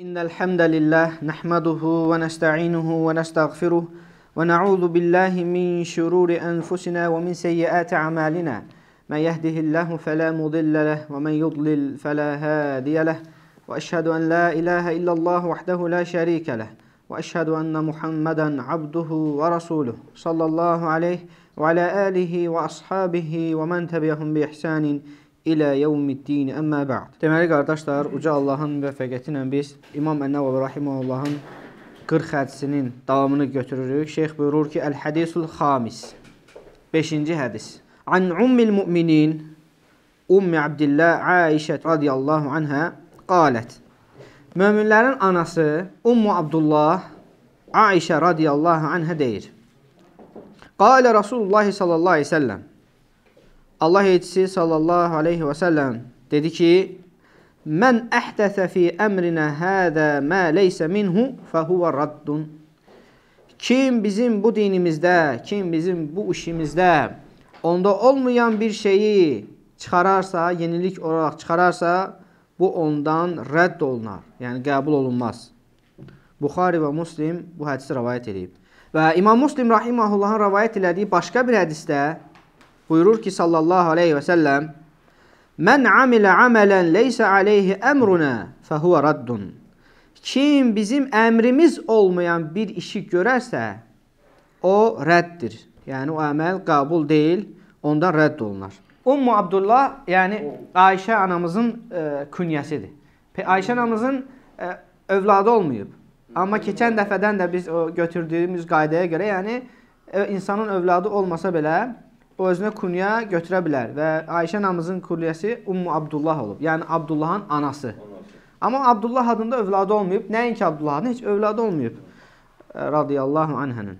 إن الحمد لله نحمده ونستعينه ونستغفره ونعوذ بالله من شرور أنفسنا ومن سيئات أعمالنا. من يهده الله فلا مضل له ومن يضلل فلا هادي له. وأشهد أن لا إله إلا الله وحده لا شريك له. وأشهد أن محمدا عبده ورسوله صلى الله عليه وعلى آله وأصحابه ومن تبعهم بإحسان ilə yevmiddin. Əmmə ba'd. Deməli qardaşlar, uca Allahın müvəffəqiyyəti ilə biz İmam Ən-Nəvəvi rahimehullahın 40 hədisinin davamını götürürük. Şeyx buyurur ki, Əl-Hadisul Xamis. 5-ci hədis. An Ummil Müminin Ummi Abdillah Aişə radiyallahu anhə qalət. Möminlərin anası Ummu Abdullah Aişə radiyallahu anhə deyir. Qalə Rasulullah sallallahu aleyhi ve sellem Allah elçisi sallallahu aleyhi və səlləm dedi ki, Mən əhdəsə fi əmrinə hədə mə leysə minhu fəhuvə raddun. Kim bizim bu dinimizdə, kim bizim bu işimizdə onda olmayan bir şeyi çıxararsa, yenilik olaraq çıxararsa, bu ondan rədd olunar. Yəni qəbul olunmaz. Buxari və Muslim bu hədisi rəvayət edib. Və İmam Muslim rahimehullahın rəvayət elədiyi başqa bir hədisdə buyurur ki sallallahu aleyhi və səlləm Mən amilə əmələn leysə aleyhi əmruna fəhuvə raddun. Kim bizim əmrimiz olmayan bir işi görərsə, o rəddir. Yəni, o əməl qəbul deyil, ondan rədd olunar. Ummu Abdullah, yəni Ayşə anamızın e, künyəsidir. Ayşə anamızın e, övladı olmayıb. Amma keçən dəfədən də biz o götürdüyümüz qaydaya görə, yəni e, insanın övladı olmasa belə, o özünə kunya götürə bilər və Ayşə namızın kunyəsi Ummu Abdullah olub. Yəni Abdullahın anası. Amma Abdullah adında övladı olmayıb. Nəinki Abdullahın heç övladı olmayıb. Radiyallahu anhənin.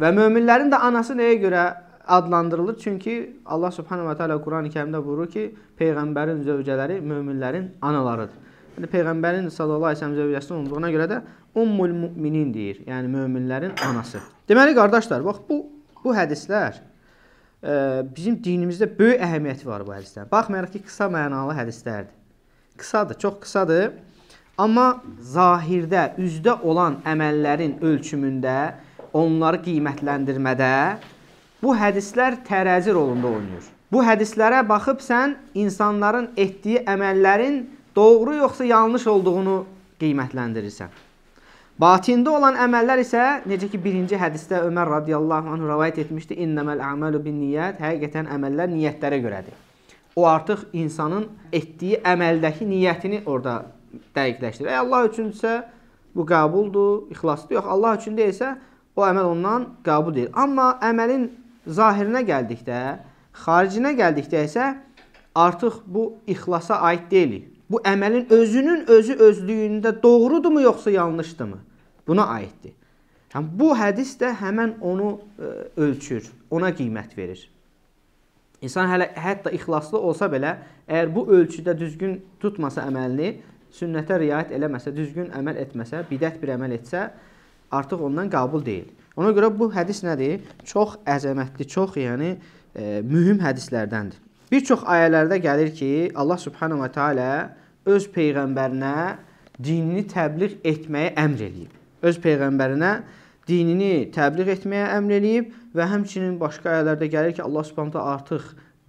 Və möminlərin də anası nəyə görə adlandırılır? Çünki Allah Subhanahu va Taala Quran-ı Kərimdə buyurur ki, peyğəmbərin zövcələri möminlərin analarıdır. Yəni peyğəmbərin sallallahu əleyhi və səlləm zövcəsi olduğuna görə də Ummul Müminin deyir. Yəni möminlərin anası. Deməli qardaşlar, bax bu bu hədislər bizim dinimizdə böyük əhəmiyyəti var bu hədislərin. Baxmayaraq ki, qısa mənalı hədislərdir. Qısadır, çox qısadır. Amma zahirdə, üzdə olan əməllərin ölçümündə, onları qiymətləndirmədə bu hədislər tərəzi rolunda oynayır. Bu hədislərə baxıb sən insanların etdiyi əməllərin doğru yoxsa yanlış olduğunu qiymətləndirirsən. Batində olan əməllər isə necə ki birinci hədisdə Ömər radiyallahu anh rivayet etmişdi. İnnəməl əməlu bin niyyət. Həqiqətən əməllər niyyətlərə görədir. O artıq insanın etdiyi əməldəki niyyətini orada dəqiqləşdirir. Əgər Allah üçünsə bu qəbuldur, ixlasdır. Yox, Allah üçün deyilsə o əməl ondan qəbul deyil. Amma əməlin zahirinə gəldikdə, xaricinə gəldikdə isə artıq bu ixlasa aid deyil. Bu əməlin özünün özü özlüyündə doğrudurmu yoxsa yanlışdırmı? Buna aiddir. Yəni bu hədis də həmən onu ə, ölçür, ona qiymət verir. İnsan hələ hətta ixlaslı olsa belə, əgər bu ölçüdə düzgün tutmasa əməlini, sünnətə riayət eləməsə, düzgün əməl etməsə, bidət bir əməl etsə, artıq ondan qəbul deyil. Ona görə bu hədis nədir? Çox əzəmətli, çox yəni e, mühüm hədislərdəndir. Bir çox ayələrdə gəlir ki, Allah Subhanahu va Taala öz peyğəmbərinə dinini təbliğ etməyə əmr eləyib. Öz peyğəmbərinə dinini təbliğ etməyə əmr eləyib və həmçinin başqa ayələrdə gəlir ki, Allah Subhanahu taala artıq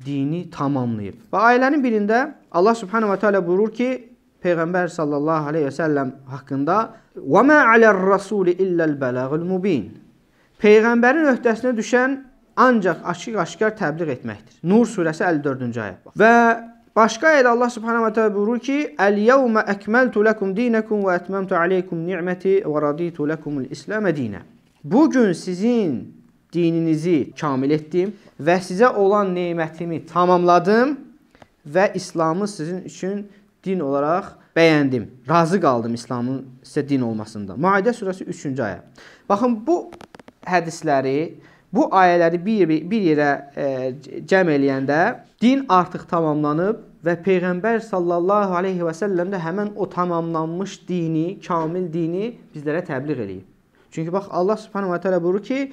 dini tamamlayıb. Və ayələrin birində Allah Subhanahu va Taala buyurur ki, peyğəmbər sallallahu əleyhi və səlləm haqqında: "Və mə alə'r-rasuli illəl-bəlağul mubin." Peyğəmbərin öhdəsinə düşən ancaq açıq-aşkar təbliğ etməkdir. Nur surəsi 54-cü ayə. Və başqa ayədə Allah Subhanahu va taala buyurur ki: "Əl-yevmə əkməltu lekum dinakum və etmemtu aleykum ni'meti və raditu lekumul-İslam dinə." Bu gün sizin dininizi kamil etdim və sizə olan nemətimi tamamladım və İslamı sizin üçün din olaraq bəyəndim. Razı qaldım İslamın sizə din olmasında. Maidə surəsi 3-cü ayə. Baxın bu hədisləri Bu ayələri bir, bir yerə e, cəm eləyəndə din artıq tamamlanıb və Peyğəmbər sallallahu aleyhi və səlləm də həmən o tamamlanmış dini, kamil dini bizlərə təbliğ eləyib. Çünki bax Allah subhanahu wa ta'ala buyurur ki,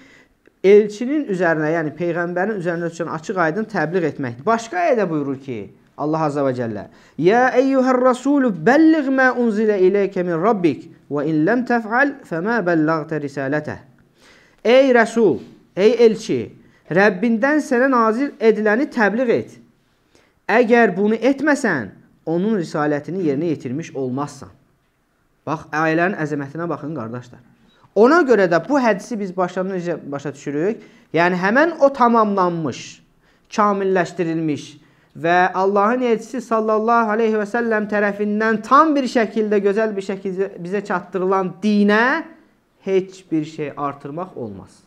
elçinin üzərinə, yəni peyğəmbərin üzərinə düşən açıq-aydın təbliğ etməkdir. Başqa ayədə buyurur ki, Allah azza və cəllə: "Ya eyyuhər rasul belliğ ma unzila ilayke min rabbik və in lem tef'al fema bellagte risalete." Ey Rəsul, ey elçi, Rəbbindən sənə nazil ediləni təbliğ et. Əgər bunu etməsən, onun risalətini yerinə yetirmiş olmazsan. Bax, ayələrin əzəmətinə baxın, qardaşlar. Ona görə də bu hədisi biz başdan necə başa düşürük? Yəni, həmən o tamamlanmış, kamilləşdirilmiş və Allahın elçisi sallallahu aleyhi və səlləm tərəfindən tam bir şəkildə, gözəl bir şəkildə bizə çatdırılan dinə heç bir şey artırmaq olmaz.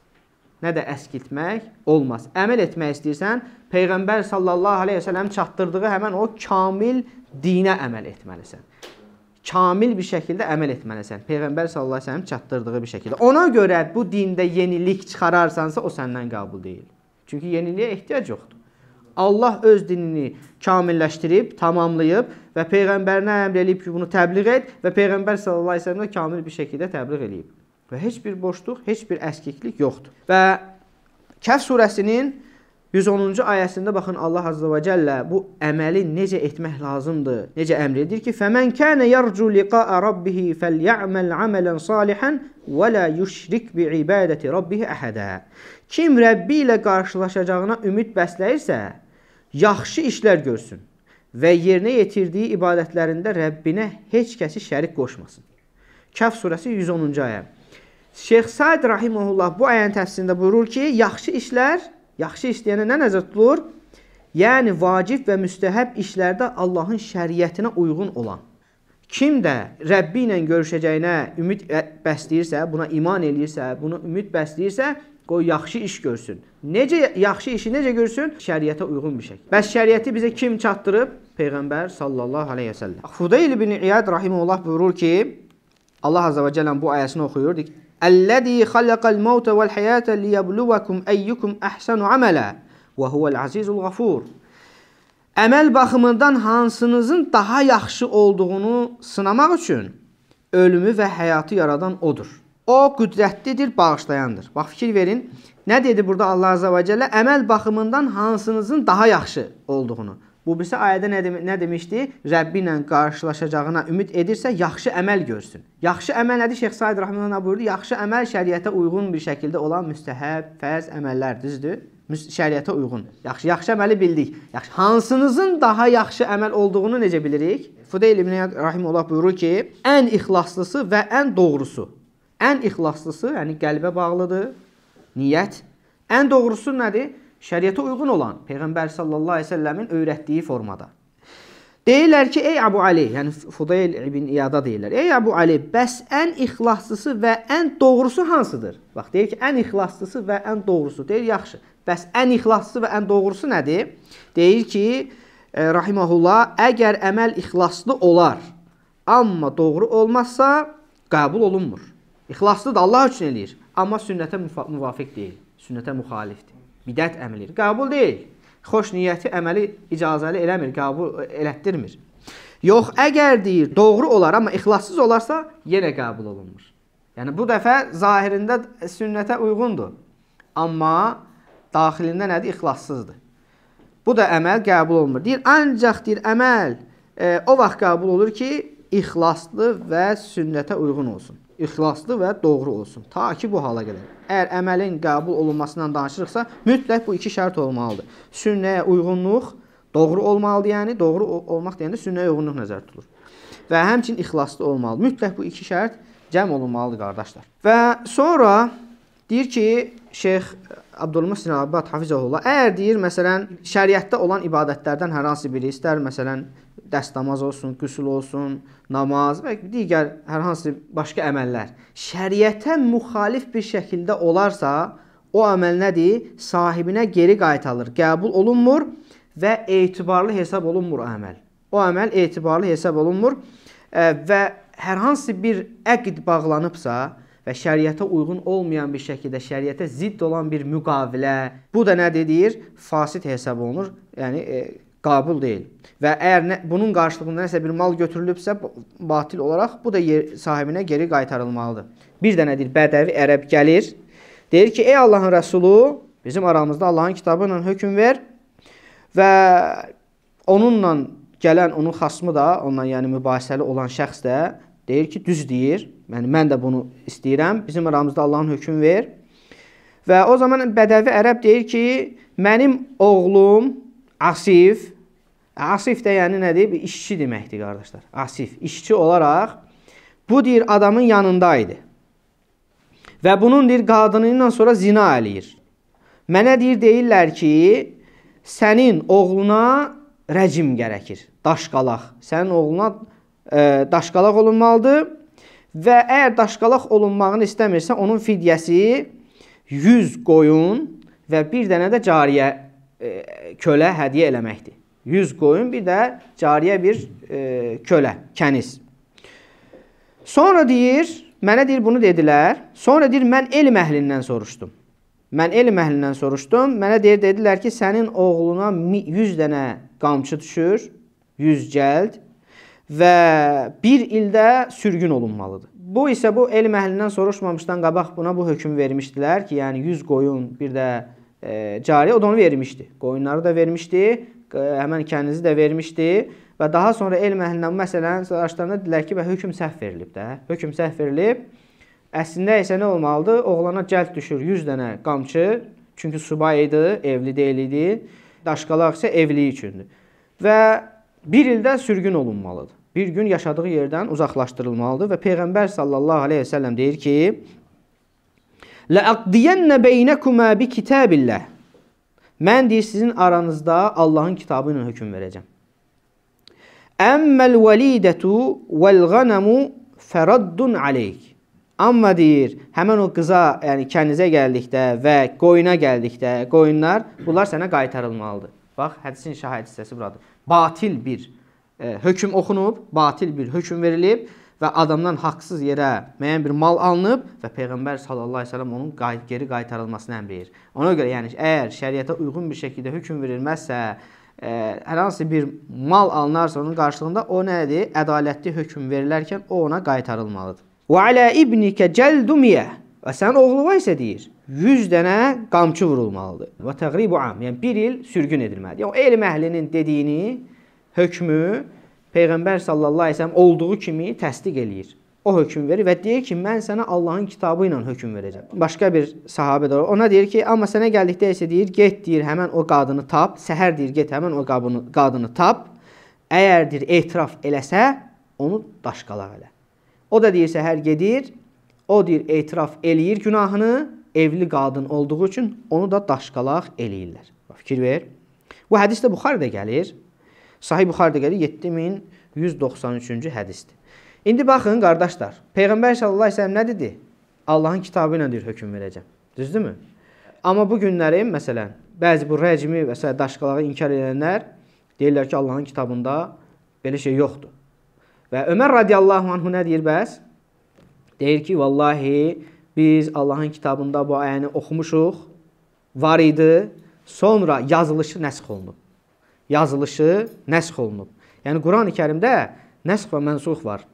Nə də əskiltmək olmaz. Əməl etmək istəyirsən, Peyğəmbər sallallahu aleyhi və səlləm çatdırdığı həmən o kamil dinə əməl etməlisən. Kamil bir şəkildə əməl etməlisən. Peyğəmbər sallallahu əleyhi və səlləm çatdırdığı bir şəkildə. Ona görə bu dində yenilik çıxararsansa, o səndən qəbul deyil. Çünki yeniliyə ehtiyac yoxdur. Allah öz dinini kamilləşdirib, tamamlayıb və peyğəmbərinə əmr eləyib ki, bunu təbliğ et və peyğəmbər sallallahu əleyhi və səlləm kamil bir şəkildə təbliğ eləyib. Və heç bir boşluq, heç bir əskiklik yoxdur. Və Kəf surəsinin 110-cu ayəsində baxın Allah Azza və Cəllə bu əməli necə etmək lazımdır, necə əmr edir ki, "Fəmən kənə yarcu liqa'a rabbih fəlyaməl amalan salihan və la yushrik bi ibadati rabbih ahada." Kim Rəbbi ilə qarşılaşacağına ümid bəsləyirsə, yaxşı işlər görsün və yerinə yetirdiyi ibadətlərində Rəbbinə heç kəsi şərik qoşmasın. Kəf surəsi 110-cu ayə. Şeyx Said rahimehullah bu ayənin təfsirində buyurur ki, yaxşı işlər Yaxşı işləyənə nə nəzər tutulur? Yəni vacib və müstəhəb işlərdə Allahın şəriətinə uyğun olan. Kim də Rəbbi ilə görüşəcəyinə ümid bəsləyirsə, buna iman eləyirsə, bunu ümid bəsləyirsə, qoy yaxşı iş görsün. Necə yaxşı işi necə görsün? Şəriətə uyğun bir şəkildə. Bəs şəriəti bizə kim çatdırıb? Peyğəmbər sallallahu əleyhi və səlləm. Fudayl ibn İyad rahimehullah buyurur ki, Allah azza və cəllə bu ayəsini oxuyur. Əlləzi xalaqal mauta vel hayata liyabluwakum ayyukum ahsanu amala və huvel azizul gafur. Əməl baxımından hansınızın daha yaxşı olduğunu sınamaq üçün ölümü və həyatı yaradan odur. O qüdrətlidir, bağışlayandır. Bax fikir verin. Nə dedi burada Allah Azza və Cəllə? Əməl baxımından hansınızın daha yaxşı olduğunu. Bu birisi ayədə nə, dem nə demişdi? Rəbbi ilə qarşılaşacağına ümid edirsə, yaxşı əməl görsün. Yaxşı əməl nədir? Şeyx Said Rəhməllah buyurdu. Yaxşı əməl şəriətə uyğun bir şəkildə olan müstəhəb, fərz əməllər, düzdür? Şəriətə uyğun. Yaxşı, yaxşı əməli bildik. Yaxşı, hansınızın daha yaxşı əməl olduğunu necə bilirik? Fudeyl ibn Rahimullah buyurur ki, ən ixlaslısı və ən doğrusu. Ən ixlaslısı, yəni qəlbə bağlıdır, niyyət. Ən doğrusu nədir? Şəriətə uyğun olan Peyğəmbər sallallahu əleyhi və səlləmin öyrətdiyi formada. Deyirlər ki, ey Əbu Ali, yəni Fudayl ibn İyada deyirlər. Ey Əbu Ali, bəs ən ixlaslısı və ən doğrusu hansıdır? Bax, deyir ki, ən ixlaslısı və ən doğrusu. Deyir, yaxşı. Bəs ən ixlaslısı və ən doğrusu nədir? Deyir ki, e, rahimehullah, əgər əməl ixlaslı olar, amma doğru olmazsa qəbul olunmur. İxlaslıdır, Allah üçün eləyir, amma sünnətə müvafiq deyil, sünnətə müxalifdir bidət əməlidir. Qəbul deyil. Xoş niyyəti əməli icazəli eləmir, qəbul elətdirmir. Yox, əgər deyir, doğru olar, amma ixlassız olarsa, yenə qəbul olunmur. Yəni, bu dəfə zahirində sünnətə uyğundur. Amma daxilində nədir? İxlassızdır. Bu da əməl qəbul olunmur. Deyir, ancaq deyir, əməl e, o vaxt qəbul olur ki, ixlaslı və sünnətə uyğun olsun ixlaslı və doğru olsun. Ta ki bu hala qədər. Əgər əməlin qəbul olunmasından danışırıqsa, mütləq bu iki şərt olmalıdır. Sünnəyə uyğunluq doğru olmalıdır, yəni doğru olmaq deyəndə sünnəyə uyğunluq nəzərdə tutulur. Və həmçinin ixlaslı olmalıdır. Mütləq bu iki şərt cəm olunmalıdır qardaşlar. Və sonra deyir ki, Şeyx Abdülmuhsin Abbad Hafizəhullah, əgər deyir, məsələn, şəriətdə olan ibadətlərdən hər hansı biri, istər məsələn, dəstəmaz olsun, qüsul olsun, namaz və digər hər hansı başqa əməllər şəriətə müxalif bir şəkildə olarsa, o əməl nədir? Sahibinə geri qaytarılır, qəbul olunmur və etibarlı hesab olunmur o əməl. O əməl etibarlı hesab olunmur və hər hansı bir əqd bağlanıbsa və şəriətə uyğun olmayan bir şəkildə şəriətə zidd olan bir müqavilə, bu da nə deyir? Fasid hesab olunur. Yəni e, qabul deyil. Və əgər nə, bunun qarşılığında nəsə bir mal götürülübsə, batil olaraq bu da yer, sahibinə geri qaytarılmalıdır. Bir dənə deyir, bədəvi ərəb gəlir, deyir ki, ey Allahın rəsulu, bizim aramızda Allahın kitabı ilə hökm ver və onunla gələn onun xasmı da, onunla yəni mübahisəli olan şəxs də deyir ki, düz deyir. Yəni mən də bunu istəyirəm. Bizim aramızda Allahın hökmü ver. Və o zaman bədəvi ərəb deyir ki, mənim oğlum Asif, Asif də yəni nədir? Bir işçi deməkdir qardaşlar. Asif, işçi olaraq bu deyir adamın yanında idi. Və bunun deyir qadını ilə sonra zina eləyir. Mənə deyir deyirlər ki, sənin oğluna rəcim gərəkir. Daşqalaq. Sənin oğluna e, daşqalaq olunmalıdır və əgər daşqalaq olunmağını istəmirsə, onun fidyəsi 100 qoyun və bir dənə də cariyə kölə hədiyyə eləməkdir. 100 qoyun, bir də cariyə bir e, kölə, kəniz. Sonra deyir, mənə deyir bunu dedilər. Sonra deyir mən elm əhlindən soruşdum. Mən elm əhlindən soruşdum. Mənə deyir dedilər ki, sənin oğluna 100 dənə qamçı düşür, 100 cəld və 1 ildə sürgün olunmalıdır. Bu isə bu elm əhlindən soruşmamışdan qabaq buna bu hökm vermişdilər ki, yəni 100 qoyun, bir də e, cariyə o da onu vermişdi. Qoyunları da vermişdi, e, həmən kənizi də vermişdi və daha sonra elm əhlindən məsələn soruşanda dedilər ki, və hökm səhv verilib də. Hökm səhv verilib. Əslində isə nə olmalıdır? Oğlana cəld düşür 100 dənə qamçı, çünki subay idi, evli deyil idi. Daşqalaq isə evliyi üçündür. Və bir ildə sürgün olunmalıdır. Bir gün yaşadığı yerdən uzaqlaşdırılmalıdır və Peyğəmbər sallallahu əleyhi və səlləm deyir ki: "La'aqdiyenne beynekuma bi kitabillah." Mən deyir sizin aranızda Allahın kitabı ilə hökm verəcəm. Əmmel validetu vel ganamu feraddun aleyk. Amma deyir, həmin o qıza, yəni kənizə gəldikdə və qoyuna gəldikdə, qoyunlar bunlar sənə qaytarılmalıdır. Bax, hədisin şahid hissəsi buradır. Batil bir e, hökm oxunub, batil bir hökm verilib və adamdan haqsız yerə müəyyən bir mal alınıb və Peyğəmbər sallallahu əleyhi və səlləm onun qay geri qaytarılmasını əmr edir. Ona görə yəni əgər şəriətə uyğun bir şəkildə hökm verilməzsə, e, hər hansı bir mal alınarsa onun qarşılığında o nədir? Ədalətli hökm verilərkən o ona qaytarılmalıdır. Və alə ibnikə cəldumiyə və sənin oğluna isə deyir 100 dənə qamçı vurulmalıdır. Və təqribu am, yəni 1 il sürgün edilməlidir. Yəni elm əhlinin dediyini, hökmü Peyğəmbər sallallahu əleyhi və səlləm olduğu kimi təsdiq eləyir. O hökm verir və deyir ki, mən sənə Allahın kitabı ilə hökm verəcəm. Başqa bir sahabə də ona deyir ki, amma sənə gəldikdə isə deyir, get deyir, həmən o qadını tap, səhər deyir, get həmən o qadını, qadını tap. Əgər deyir etiraf eləsə, onu daşqalaq elə. O da deyir səhər gedir, o deyir etiraf eləyir günahını, evli qadın olduğu üçün onu da daşqalaq eləyirlər. Fikir ver. Bu hədis də Buxarıda gəlir. Sahih Buxarıda gəlir 7193-cü hədisdir. İndi baxın qardaşlar, Peyğəmbər sallallahu əleyhi və səlləm nə dedi? Allahın kitabı ilə deyir hökm verəcəm. Düzdürmü? Amma bu günlərin məsələn, bəzi bu rəcmi və s. daşqalağı inkar edənlər deyirlər ki, Allahın kitabında belə şey yoxdur. Və Ömər radiyallahu anhu nə deyir bəs? Deyir ki, vallahi biz Allahın kitabında bu ayəni oxumuşuq, var idi, sonra yazılışı nəsx olunub. Yazılışı nəsx olunub. Yəni Quran-ı Kərimdə nəsx və mənsux var.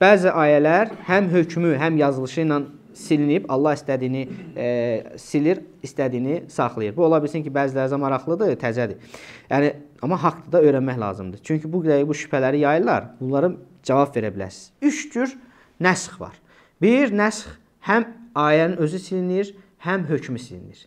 Bəzi ayələr həm hökmü, həm yazılışı ilə silinib, Allah istədiyini e, silir, istədiyini saxlayır. Bu ola bilsin ki, bəzilərinizə maraqlıdır, təzədir. Yəni amma haqqda da öyrənmək lazımdır. Çünki bu bu şübhələri yayırlar. Bunlara cavab verə bilərsiniz. 3 cür nəsx var. Bir nəsx həm ayənin özü silinir, həm hökmü silinir.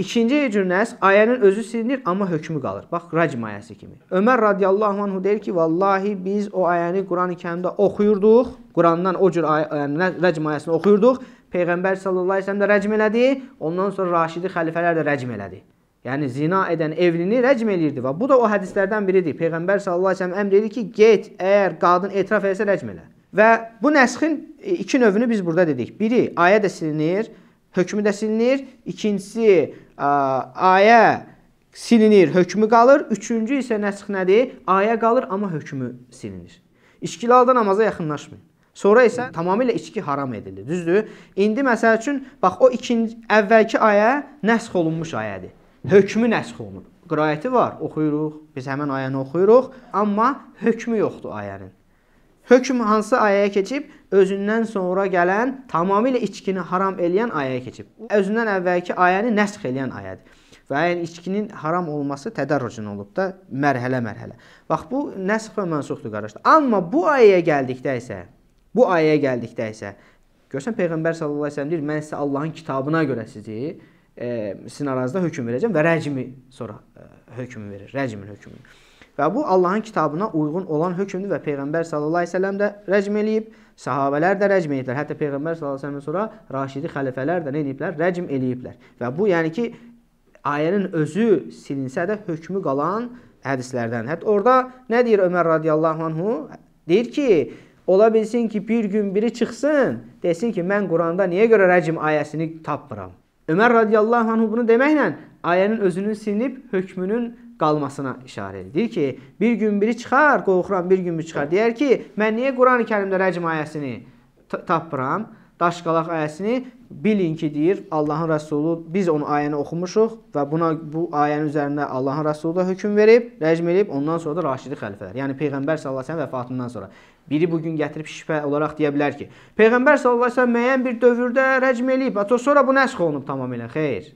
İkinci cür nəsx ayənin özü silinir, amma hökmü qalır. Bax, Rəcm ayəsi kimi. Ömər radiyallahu anhu deyir ki, vallahi biz o ayəni Quran-ı Kərimdə oxuyurduq. Qurandan o cür ayə, yəni, Rəcm ayəsini oxuyurduq. Peyğəmbər sallallahu əleyhi və səlləm də rəcm elədi. Ondan sonra Raşidi xəlifələr də rəcm elədi. Yəni zina edən evlini rəcm eləyirdi və bu da o hədislərdən biridir. Peyğəmbər sallallahu əleyhi və səlləm əmr edir ki, get, əgər qadın etiraf etsə rəcm elə. Və bu nəsxin e, iki növünü biz burada dedik. Biri ayə də silinir, hökmü də silinir. İkincisi ayə silinir, hökmü qalır. Üçüncü isə nəsx nədir? Ayə qalır, amma hökmü silinir. İşkilalda namaza yaxınlaşmayın. Sonra isə tamamilə içki haram edilir. Düzdür? İndi məsəl üçün bax o ikinci əvvəlki ayə nəsx olunmuş ayədir. Hökmü nəsx olunub. Qiraəti var, oxuyuruq. Biz həmin ayəni oxuyuruq, amma hökmü yoxdur ayənin. Hökm hansı ayəyə keçib? Özündən sonra gələn tamamilə içkini haram eləyən ayəyə keçib. Özündən əvvəlki ayəni nəsx eləyən ayədir. Və yəni içkinin haram olması tədarrucun olub da, mərhələ-mərhələ. Bax bu nəsx və mənsuxdur qardaşlar. Amma bu ayəyə gəldikdə isə, bu ayəyə gəldikdə isə görsən Peyğəmbər sallallahu əleyhi və səlləm deyir, mən sizə Allahın kitabına görə sizi e, sizin aranızda hökm verəcəm və rəcmi sonra e, hökm verir, rəcmin hökmünü. Və bu Allahın kitabına uyğun olan hökmdür və Peyğəmbər sallallahu əleyhi və səlləm də rəcm eləyib, sahabelər də rəcm ediblər. Hətta Peyğəmbər sallallahu əleyhi və səlləmdən sonra Raşidi xəlifələr də nə ediblər? Rəcm eləyiblər. Və bu yəni ki ayənin özü silinsə də hökmü qalan hədislərdən. Hətta orada nə deyir Ömər radiyallahu anhu? Deyir ki, ola bilsin ki, bir gün biri çıxsın, desin ki, mən Quranda niyə görə rəcm ayəsini tapmıram? Ömər radiyallahu anhu bunu deməklə ayənin özünün silinib hökmünün qalmasına işarə edir. Deyir ki, bir gün biri çıxar, qorxuram, bir gün biri çıxar. Deyər ki, mən niyə Quran-ı Kərimdə rəcm ayəsini tapmıram? Daşqalaq ayəsini bilin ki, deyir Allahın Rəsulu, biz onu ayəni oxumuşuq və buna bu ayənin üzərində Allahın Rəsulu da hökm verib, rəcm edib, ondan sonra da Raşidi xəlifələr. Yəni Peyğəmbər sallallahu əleyhi və səlləm vəfatından sonra biri bu gün gətirib şübhə olaraq deyə bilər ki, Peyğəmbər sallallahu əleyhi və səlləm müəyyən bir dövrdə rəcm eləyib, sonra bu nəsx olunub tamamilə. Xeyr.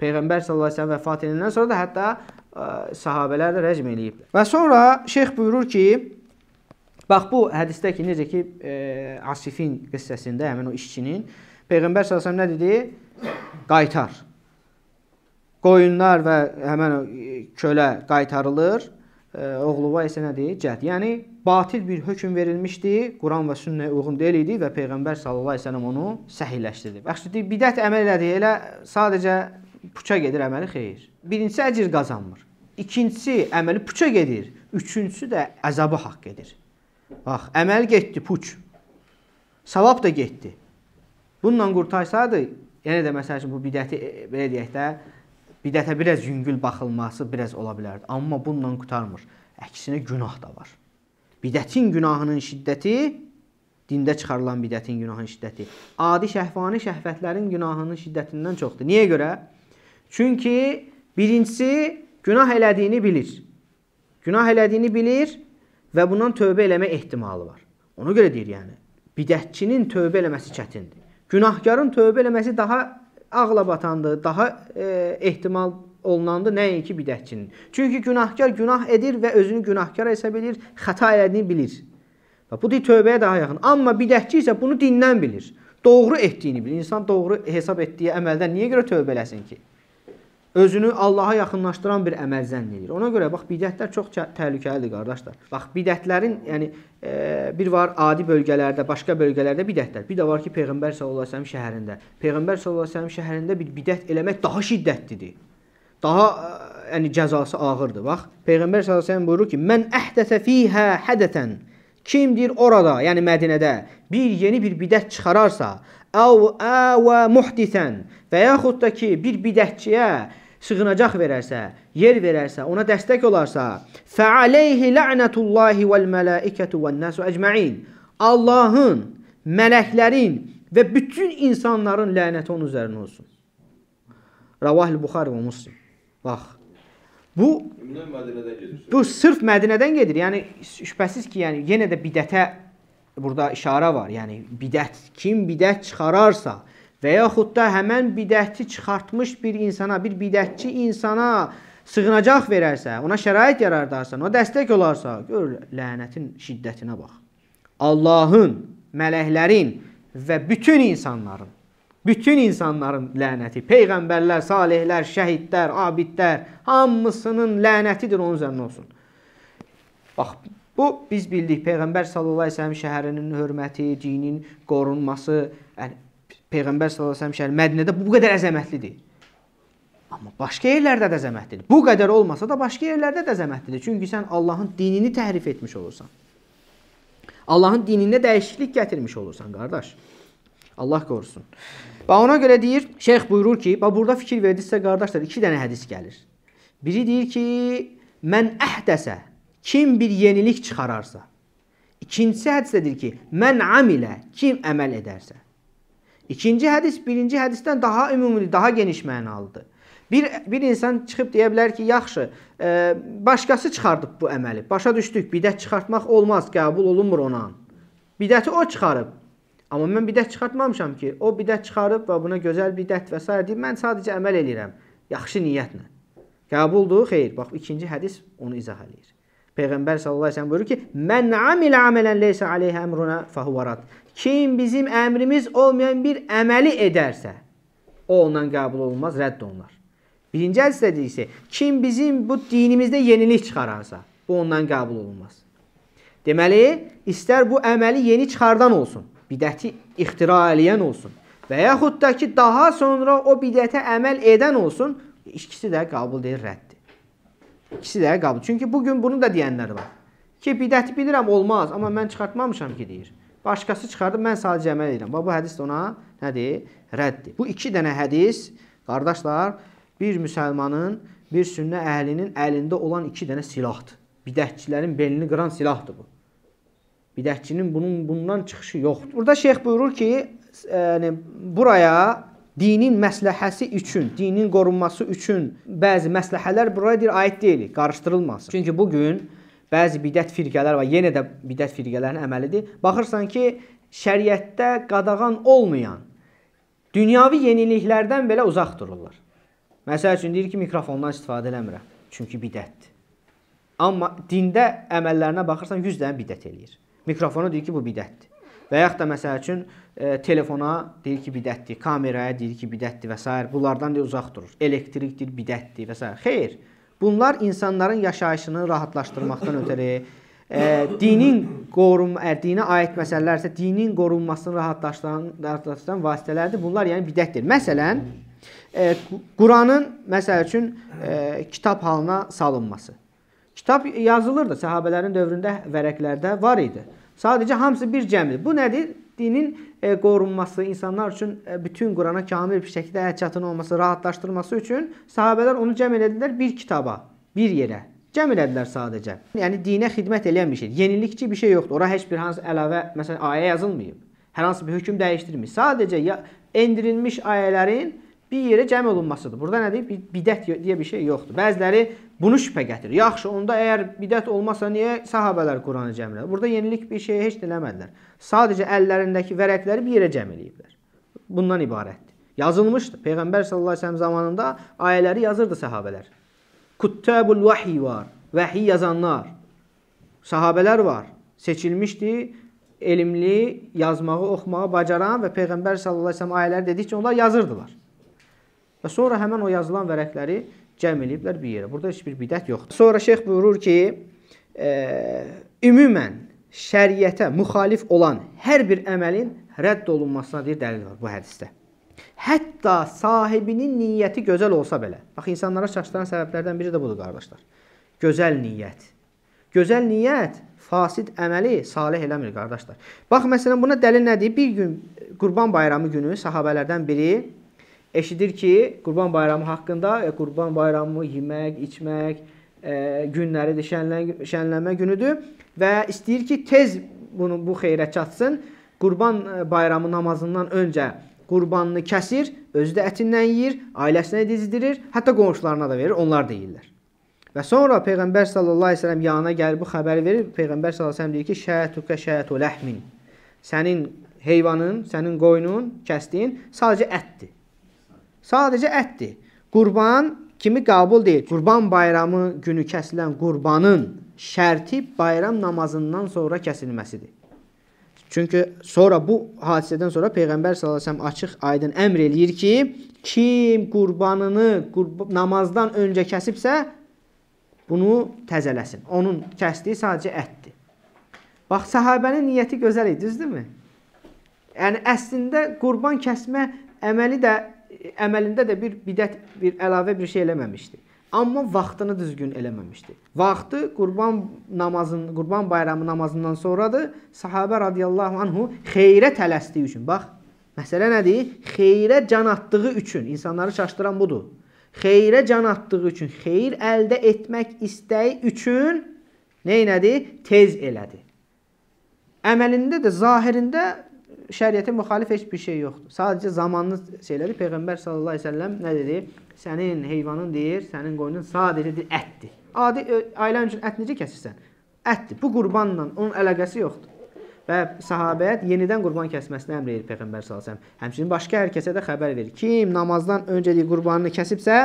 Peyğəmbər sallallahu əleyhi və səlləm vəfat edəndən sonra da hətta ə, sahabelər də rəcm eləyiblər. Və sonra şeyx buyurur ki, bax bu hədisdə ki, necə ki, e, Asifin qissəsində həmin o işçinin Peyğəmbər sallallahu əleyhi və səlləm nə dedi? Qaytar. Qoyunlar və həmin o kölə qaytarılır. E, oğluva isə nə deyir? Cəd. Yəni batil bir hökm verilmişdi, Quran və sünnəyə uyğun deyil idi və Peyğəmbər sallallahu əleyhi və səlləm onu səhihləşdirdi. Baxşı deyir, bidət əməl elədi, elə sadəcə puça gedir əməli xeyir. Birincisi əcr qazanmır. İkincisi əməli puça gedir. Üçüncüsü də əzabı haqq edir. Bax, əməl getdi puç. Savab da getdi. Bununla qurtarsaydı, yenə də məsəl üçün bu bidəti e, belə deyək də, bidətə biraz yüngül baxılması biraz ola bilərdi. Amma bununla qurtarmır. Əksinə günah da var. Bidətin günahının şiddəti dində çıxarılan bidətin günahının şiddəti adi şəhvani şəhvətlərin günahının şiddətindən çoxdur. Niyə görə? Çünki birincisi günah elədiyini bilir. Günah elədiyini bilir və bundan tövbə eləmə ehtimalı var. Ona görə deyir yəni, bidətçinin tövbə eləməsi çətindir. Günahkarın tövbə eləməsi daha ağla batandır, daha e, ehtimal olunandır nəinki bidətçinin. Çünki günahkar günah edir və özünü günahkar hesab edir, xəta elədiyini bilir. Və bu deyir tövbəyə daha yaxın. Amma bidətçi isə bunu dindən bilir. Doğru etdiyini bilir. İnsan doğru hesab etdiyi əməldən niyə görə tövbə eləsin ki? Özünü Allaha yaxınlaşdıran bir əməl zənn edir. Ona görə bax bidətlər çox təhlükəlidir qardaşlar. Bax bidətlərin, yəni e, bir var adi bölgələrdə, başqa bölgələrdə bidətlər. Bir də var ki, Peyğəmbər sallallahu əleyhi və səlləm şəhərində. Peyğəmbər sallallahu əleyhi və səlləm şəhərində bir bidət eləmək daha şiddətlidir. Daha e, yəni cəzası ağırdır. Bax, Peyğəmbər sallallahu əleyhi və səlləm buyurur ki: "Mən əhdəsə fiha hadatan" Kimdir orada, yəni Mədinədə bir yeni bir bidət çıxararsa, əv əvə muhdisən və yaxud da ki, bir bidətçiyə sığınacaq verərsə, yer verərsə, ona dəstək olarsa, fəaleyhi la'natullahi vel mələikətu ven nasu ecmaîn. Allahın, mələklərin və bütün insanların lənəti onun üzərinə olsun. Ravahil Buxari və Muslim. Bax. Bu. Bu sırf Mədinədən gedir. Yəni şübhəsiz ki, yəni yenə də bidətə burada işarə var. Yəni bidət kim bidət çıxararsa, və yaxud da həmən bidətçi çıxartmış bir insana, bir bidətçi insana sığınacaq verərsə, ona şərait yarardarsan, o dəstək olarsa, gör lənətin şiddətinə bax. Allahın, mələklərin və bütün insanların, bütün insanların lənəti, peyğəmbərlər, salihlər, şəhidlər, abidlər, hamısının lənətidir onun üzərinə olsun. Bax, bu biz bildik Peyğəmbər sallallahu əleyhi və səlləm şəhərinin hörməti, dinin qorunması, yəni Peyğəmbər sallallahu əleyhi və səlləm şəhəri Mədinədə bu qədər əzəmətlidir. Amma başqa yerlərdə də əzəmətlidir. Bu qədər olmasa da başqa yerlərdə də əzəmətlidir. Çünki sən Allahın dinini təhrif etmiş olursan. Allahın dinində dəyişiklik gətirmiş olursan, qardaş. Allah qorusun. Və ona görə deyir, şeyx buyurur ki, bax burada fikir verdinizsə qardaşlar, iki dənə hədis gəlir. Biri deyir ki, mən əhdəsə, kim bir yenilik çıxararsa. İkincisi hədisdə deyir ki, mən amilə, kim əməl edərsə. İkinci hədis birinci hədisdən daha ümumi, daha geniş mənalıdır. Bir bir insan çıxıb deyə bilər ki, yaxşı, e, başqası çıxardıb bu əməli. Başa düşdük, bidət çıxartmaq olmaz, qəbul olunmur ona. Bidəti o çıxarıb. Amma mən bidət çıxartmamışam ki, o bidət çıxarıb və buna gözəl bidət və s. deyib, mən sadəcə əməl eləyirəm. Yaxşı niyyətlə. Qəbuldur? Xeyr. Bax ikinci hədis onu izah eləyir. Peyğəmbər sallallahu əleyhi və səlləm buyurur ki: "Mən amilə amelan leysa aleyhi emruna fehuve rad." Kim bizim əmrimiz olmayan bir əməli edərsə, o ondan qəbul olunmaz, rədd olunar. Birinci hədisdə deyirsə, kim bizim bu dinimizdə yenilik çıxararsa, bu ondan qəbul olunmaz. Deməli, istər bu əməli yeni çıxardan olsun, bidəti ixtira eləyən olsun və yaxud da ki, daha sonra o bidətə əməl edən olsun, ikisi də qəbul deyil, rəddir. İkisi də qəbul. Çünki bu gün bunu da deyənlər var. Ki, bidəti bilirəm, olmaz, amma mən çıxartmamışam ki, deyir. Başqası çıxardıb, mən sadəcə əməl edirəm. Bu hədis də ona nədir? Rəddir. Bu iki dənə hədis, qardaşlar, bir müsəlmanın, bir sünnə əhlinin əlində olan iki dənə silahdır. Bidətçilərin belini qıran silahdır bu. Bidətçinin bunun bundan çıxışı yoxdur. Burada şeyx buyurur ki, yəni buraya dinin məsləhəsi üçün, dinin qorunması üçün bəzi məsləhələr buraya deyir aid deyil, qarışdırılmasın. Çünki bu gün bəzi bidət firqələr var, yenə də bidət firqələrinin əməlidir. Baxırsan ki, şəriətdə qadağan olmayan dünyavi yeniliklərdən belə uzaq dururlar. Məsəl üçün deyir ki, mikrofondan istifadə eləmirəm, çünki bidətdir. Amma dində əməllərinə baxırsan 100 dənə bidət eləyir. Mikrofonu deyir ki, bu bidətdir. Və yaxud da məsəl üçün e, telefona deyir ki, bidətdir, kameraya deyir ki, bidətdir və s. Bunlardan da uzaq durur. Elektrikdir, bidətdir və s. Xeyr. Bunlar insanların yaşayışını rahatlaşdırmaqdan ötürü e, dinin qorun ə, dinə aid məsələlər isə dinin qorunmasını rahatlaşdıran, rahatlaşdıran vasitələrdir. Bunlar yəni bidətdir. Məsələn, e, Quranın məsəl üçün e, kitab halına salınması. Kitab yazılırdı səhabələrin dövründə vərəqlərdə var idi. Sadəcə hamısı bir cəmdir. Bu nədir? Dinin qorunması, insanlar üçün e, bütün Qurana kamil bir şəkildə əhçatın olması, rahatlaşdırılması üçün sahabələr onu cəm elədilər bir kitaba, bir yerə. Cəm elədilər sadəcə. Yəni dinə xidmət edən bir şey. Yenilikçi bir şey yoxdur. Ora heç bir hansı əlavə, məsələn, ayə yazılmayıb. Hər hansı bir hökm dəyişdirilmir. Sadəcə ya, endirilmiş ayələrin bir yerə cəm olunmasıdır. Burada nədir? Bidət deyə bir şey yoxdur. Bəziləri bunu şübhə gətirir. Yaxşı, onda əgər bidət olmasa niyə sahabələr Quranı cəm edir? Burada yenilik bir şey heç eləmədilər. Sadəcə əllərindəki vərəqləri bir yerə cəm eləyiblər. Bundan ibarətdir. Yazılmışdı. Peyğəmbər sallallahu əleyhi və səlləm zamanında ayələri yazırdı sahabələr. Kuttabul vahiy var. Vəhiy yazanlar. Sahabələr var. Seçilmişdi elmli, yazmağı, oxumağı bacaran və Peyğəmbər sallallahu əleyhi və səlləm ayələri dedikcə onlar yazırdılar. Və sonra həmən o yazılan vərəqləri cəm eləyiblər bir yerə. Burada heç bir bidət yoxdur. Sonra şeyx buyurur ki, e, ümumən şəriətə müxalif olan hər bir əməlin rədd olunmasına deyir dəlil var bu hədisdə. Hətta sahibinin niyyəti gözəl olsa belə. Bax insanlara çaşdıran səbəblərdən biri də budur qardaşlar. Gözəl niyyət. Gözəl niyyət fasid əməli salih eləmir qardaşlar. Bax məsələn buna dəlil nədir? Bir gün Qurban Bayramı günü sahabelərdən biri eşidir ki, Qurban Bayramı haqqında Qurban Bayramı yemək, içmək e, günləridir, şənlən, şənlənmə günüdür və istəyir ki, tez bunu bu xeyrə çatsın. Qurban e, Bayramı namazından öncə qurbanını kəsir, özü də ətindən yeyir, ailəsinə dizdirir, hətta qonşularına da verir, onlar da yeyirlər. Və sonra Peyğəmbər sallallahu əleyhi və səlləm yanına gəlib bu xəbəri verir. Peyğəmbər sallallahu əleyhi və səlləm deyir ki, "Şətuka şətu ləhmin." Sənin heyvanın, sənin qoyunun kəsdiyin sadəcə ətdir. Sadəcə ətdir. Qurban kimi qəbul deyil. Qurban bayramı günü kəsilən qurbanın şərti bayram namazından sonra kəsilməsidir. Çünki sonra bu hadisədən sonra Peyğəmbər sallallahu əleyhi və səlləm açıq aydın əmr eləyir ki, kim qurbanını qurb namazdan öncə kəsibsə, bunu təzələsin. Onun kəsdiyi sadəcə ətdir. Bax, səhabənin niyyəti gözəl idi, düzdürmü? Yəni əslində qurban kəsmə əməli də əməlində də bir bidət, bir əlavə bir şey eləməmişdi. Amma vaxtını düzgün eləməmişdi. Vaxtı Qurban namazın, Qurban bayramı namazından sonradır. Sahabə radiyallahu anhu xeyrə tələsdiyi üçün. Bax, məsələ nədir? Xeyrə can atdığı üçün. İnsanları çaşdıran budur. Xeyrə can atdığı üçün, xeyir əldə etmək istəyi üçün nə elədi? Tez elədi. Əməlində də, zahirində şəriətə müxalif heç bir şey yoxdur. Sadəcə zamanlı şeyləri Peyğəmbər sallallahu əleyhi və səlləm nə dedi? Sənin heyvanın deyir, sənin qoyunun sadəcə deyir ətdir. Adi ailən üçün ət necə kəsirsən? Ətdir. Bu qurbanla onun əlaqəsi yoxdur. Və sahabət yenidən qurban kəsməsini əmr edir Peyğəmbər sallallahu əleyhi və səlləm. Həmçinin başqa hər kəsə də xəbər verir. Kim namazdan öncə deyir qurbanını kəsibsə,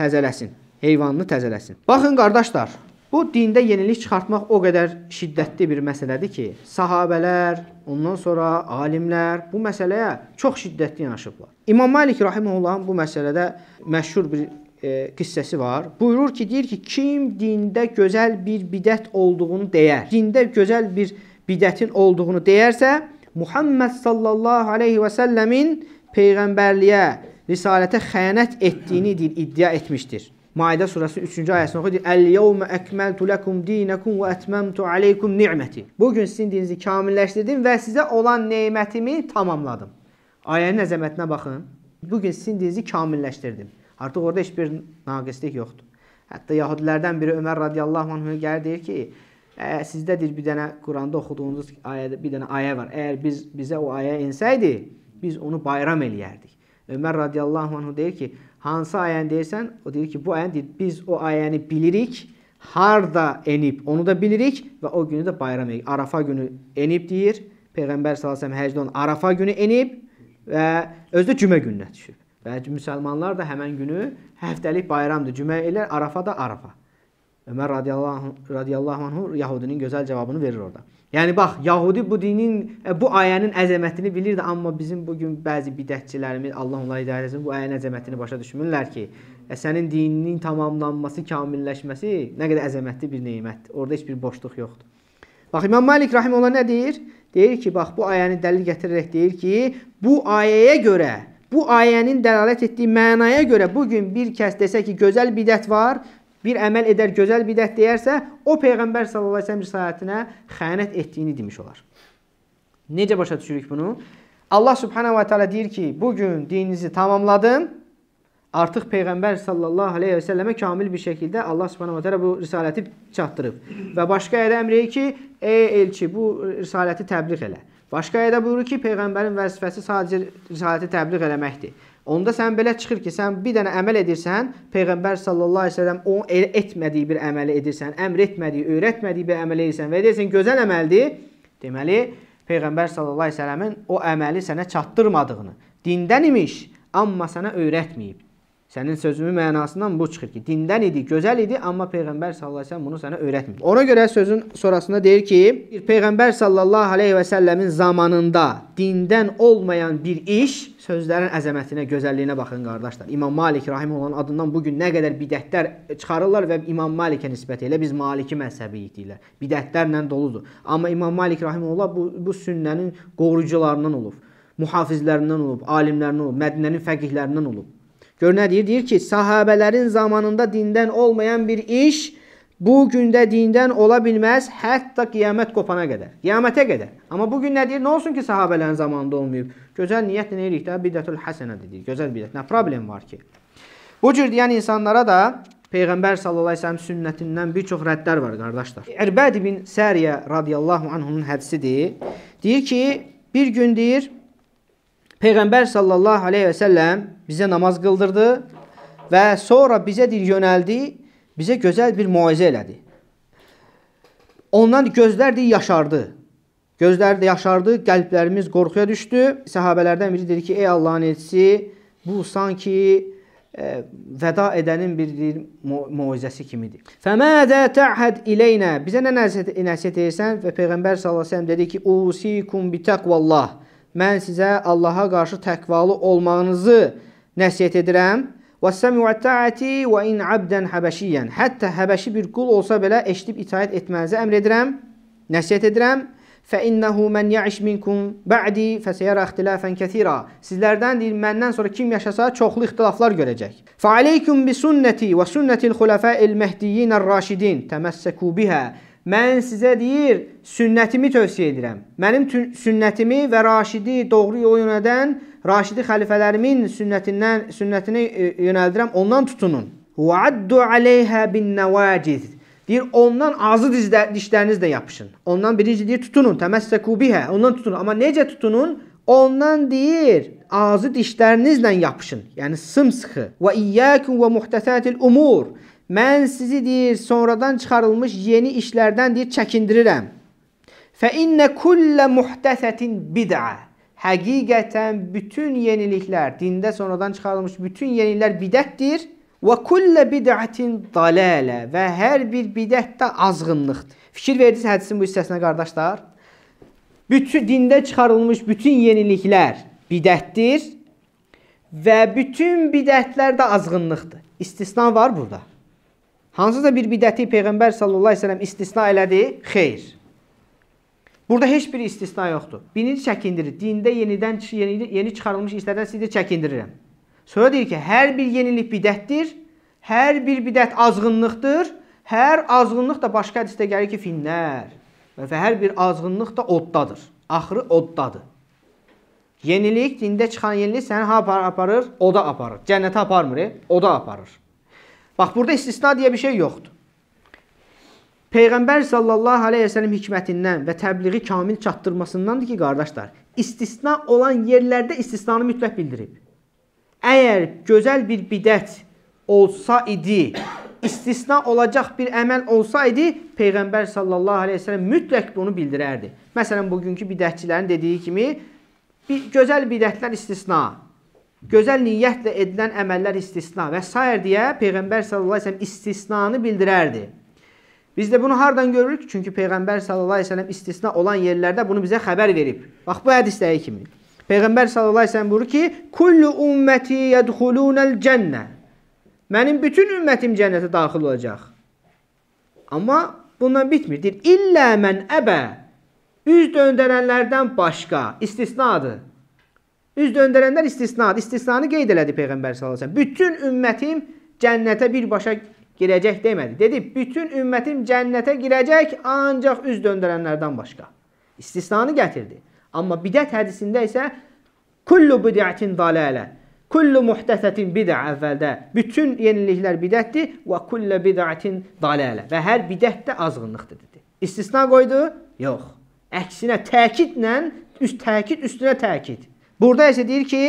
təzələsin. Heyvanını təzələsin. Baxın qardaşlar, bu dində yenilik çıxartmaq o qədər şiddətli bir məsələdir ki, sahabelər, ondan sonra alimlər bu məsələyə çox şiddətli yanaşıblar. İmam Malik rahimehullahın bu məsələdə məşhur bir e, qissəsi var. Buyurur ki, deyir ki, kim dində gözəl bir bidət olduğunu deyər, dində gözəl bir bidətin olduğunu deyərsə, Muhammed sallallahu aleyhi və səlləmin peyğəmbərliyə, risalətə xəyanət etdiyini deyir, iddia etmişdir. Maidə surəsi 3-cü ayəsində oxuyur. "Əl-yevmə əkməltu lekum dinakum və etmemtu aleykum ni'meti." Bu gün sizin dininizi kamilləşdirdim və sizə olan nemətimi tamamladım. Ayənin əzəmətinə baxın. Bu gün sizin dininizi kamilləşdirdim. Artıq orada heç bir naqislik yoxdur. Hətta yahudilərdən biri Ömər radiyallahu anhə gəlir deyir ki, ə, sizdədir bir dənə Quranda oxuduğunuz ayədə bir dənə ayə var. Əgər biz bizə o ayə insəydi, biz onu bayram eləyərdik. Ömər radiyallahu anhu deyir ki, hansı ayəni deyirsən? O deyir ki, bu ayəni deyir, biz o ayəni bilirik, harda enib onu da bilirik və o günü də bayram edirik. Arafa günü enib deyir. Peyğəmbər sallallahu əleyhi və səlləm həcdə onu Arafa günü enib və özü də cümə gününə düşüb. Və müsəlmanlar da həmin günü həftəlik bayramdır. Cümə elə Arafa da Arafa. Ömər radiyallahu, radiyallahu anhu Yahudinin gözəl cavabını verir orada. Yəni bax, Yahudi bu dinin, e, bu ayənin əzəmətini bilirdi, amma bizim bu gün bəzi bidətçilərimiz, Allah onları hidayət etsin, bu ayənin əzəmətini başa düşmürlər ki, e, sənin dininin tamamlanması, kamilləşməsi nə qədər əzəmətli bir nemətdir. Orada heç bir boşluq yoxdur. Bax, İmam Malik rahimehullah nə deyir? Deyir ki, bax bu ayəni dəlil gətirərək deyir ki, bu ayəyə görə Bu ayənin dəlalət etdiyi mənaya görə bu gün bir kəs desə ki, gözəl bidət var, bir əməl edər, gözəl bidət deyərsə, o Peyğəmbər sallallahu əleyhi və səlləm risalətinə xəyanət etdiyini demiş olar. Necə başa düşürük bunu? Allah subhanahu va taala deyir ki, bu gün dininizi tamamladım. Artıq Peyğəmbər sallallahu əleyhi və səlləmə kamil bir şəkildə Allah subhanahu va taala bu risaləti çatdırıb. Və başqa ayədə əmr edir ki, ey elçi, bu risaləti təbliğ elə. Başqa ayədə buyurur ki, peyğəmbərin vəzifəsi sadəcə risaləti təbliğ eləməkdir. Onda sən belə çıxır ki, sən bir dənə əməl edirsən, Peyğəmbər sallallahu əleyhi və səlləm o etmədiyi bir əməli edirsən, əmr etmədiyi, öyrətmədiyi bir əməl edirsən və edirsən gözəl əməldir. Deməli, Peyğəmbər sallallahu əleyhi və səlləmin o əməli sənə çatdırmadığını, dindən imiş, amma sənə öyrətməyib. Sənin sözünün mənasından bu çıxır ki, dindən idi, gözəl idi, amma Peyğəmbər sallallahu əleyhi və səlləm bunu sənə öyrətmir. Ona görə sözün sonrasında deyir ki, Peyğəmbər sallallahu əleyhi və səlləmin zamanında dindən olmayan bir iş sözlərin əzəmətinə, gözəlliyinə baxın qardaşlar. İmam Malik rahimehullahın adından bu gün nə qədər bidətlər çıxarırlar və İmam Malikə nisbət elə biz Maliki məzhəbiyik deyirlər. Bidətlərlə doludur. Amma İmam Malik rahimehullah bu bu sünnənin qorucularından olub, mühafizlərindən olub, alimlərindən olub, Mədinənin fəqihlərindən olub. Gör nə deyir? Deyir ki, sahabələrin zamanında dindən olmayan bir iş bu gündə dindən ola bilməz, hətta qiyamət qopana qədər. Qiyamətə qədər. Amma bu gün nə deyir? Nə olsun ki, sahabələrin zamanında olmayıb? Gözəl niyyətlə nə edirik də? Bidətül həsənə dedik. Gözəl bidət. Nə problem var ki? Bu cür deyən insanlara da Peyğəmbər sallallahu əleyhi və səlləm sünnətindən bir çox rəddlər var, qardaşlar. Ərbəd ibn Səriyə radiyallahu anhunun hədisidir. Deyir ki, bir gün deyir, Peyğəmbər sallallahu aleyhi və səlləm bizə namaz qıldırdı və sonra bizə dir yönəldi, bizə gözəl bir muayizə elədi. Ondan gözlər deyir yaşardı. Gözlər də yaşardı, qəlblərimiz qorxuya düşdü. Səhabələrdən biri dedi ki, ey Allahın elçisi, bu sanki e, vəda edənin bir muizəsi kimidir. Fəmədə ta'had ileynə. Bizə nə nəsihət edirsən? Və Peyğəmbər sallallahu əleyhi və səlləm dedi ki, "Usikum bi taqvallah." mən sizə Allaha qarşı təqvalı olmağınızı nəsihət edirəm. وَالسَّمِعُ التَّعَةِ وَاِنْ عَبْدًا حَبَشِيًّا Hətta həbəşi bir qul olsa belə eşidib itaət etmənizi əmr edirəm, nəsihət edirəm. فَإِنَّهُ مَنْ يَعِشْ مِنْكُمْ بَعْدِ فَسَيَرَى اخْتِلَافًا كَثِيرًا Sizlərdən deyir, məndən sonra kim yaşasa çoxlu ixtilaflar görəcək. فَعَلَيْكُمْ بِسُنَّتِ وَسُنَّةِ الْخُلَفَاءِ الْمَهْدِيِّينَ الرَّاشِدِينَ تَمَسَّكُوا بِهَا Mən sizə deyir, sünnətimi tövsiyə edirəm. Mənim sünnətimi və Raşidi doğru yol yönədən Raşidi xəlifələrimin sünnətindən sünnətini e, yönəldirəm. Ondan tutunun. Va'addu alayha bin nawajiz. Deyir, ondan azı dişləriniz də yapışın. Ondan birinci deyir, tutunun. Təməssəku bihə. Ondan tutunun. Amma necə tutunun? Ondan deyir, azı dişlərinizlə yapışın. Yəni sımsıxı. Və iyyakum və muhtəsatil umur. Mən sizi deyir, sonradan çıxarılmış yeni işlərdən deyir, çəkindirirəm. Fə innə kullə muhtəsətin bid'a. Həqiqətən bütün yeniliklər, dində sonradan çıxarılmış bütün yeniliklər bidətdir. Və kullu bid'atin dalalə və hər bir bidət də azğınlıqdır. Fikir verdiniz hədisin bu hissəsinə qardaşlar? Bütün dində çıxarılmış bütün yeniliklər bidətdir və bütün bidətlər də azğınlıqdır. İstisna var burada. Hansısa bir bidəti Peyğəmbər sallallahu əleyhi və səlləm istisna elədi? Xeyr. Burada heç bir istisna yoxdur. Birini çəkindirir. Dində yenidən yeni, yeni çıxarılmış işlərdən sizi çəkindirirəm. Sonra deyir ki, hər bir yenilik bidətdir, hər bir bidət azğınlıqdır, hər azğınlıq da başqa hədisdə gəlir ki, finnər və hər bir azğınlıq da oddadır. Axırı oddadır. Yenilik, dində çıxan yenilik səni ha aparır, oda aparır. Cənnətə aparmır, e? oda aparır. Bax, burada istisna deyə bir şey yoxdur. Peyğəmbər sallallahu aleyhi və səlləm hikmətindən və təbliği kamil çatdırmasındandır ki, qardaşlar, istisna olan yerlərdə istisnanı mütləq bildirib. Əgər gözəl bir bidət olsa idi, istisna olacaq bir əməl olsaydı, Peyğəmbər sallallahu aleyhi və səlləm mütləq bunu bildirərdi. Məsələn, bugünkü bidətçilərin dediyi kimi, bir, gözəl bidətlər istisna, gözəl niyyətlə edilən əməllər istisna və s. deyə Peyğəmbər sallallahu aleyhi və səlləm istisnanı bildirərdi. Biz də bunu hardan görürük? Çünki Peyğəmbər sallallahu əleyhi və səlləm istisna olan yerlərdə bunu bizə xəbər verib. Bax bu hədisdəki kimi. Peyğəmbər sallallahu əleyhi və səlləm buyurur ki: "Kullu ummeti yedhulunal cennə." Mənim bütün ümmətim cənnətə daxil olacaq. Amma bundan bitmir. Deyir: "İllə mən əbə." Üz döndərənlərdən başqa istisnadır. Üz döndərənlər istisnadır. İstisnanı qeyd elədi Peyğəmbər sallallahu əleyhi və səlləm. Bütün ümmətim cənnətə birbaşa girəcək demədi. Dedi, bütün ümmətim cənnətə girəcək ancaq üz döndərənlərdən başqa. İstisnanı gətirdi. Amma bidət hədisində isə kullu bid'atin dalalə. Kullu muhdəsətin bid'a əvvəldə. Bütün yeniliklər bidətdir və kullu bid'atin dalalə. Və hər bidət də azğınlıqdır dedi. İstisna qoydu? Yox. Əksinə təkidlə üst təkid üstünə təkid. Burada isə deyir ki,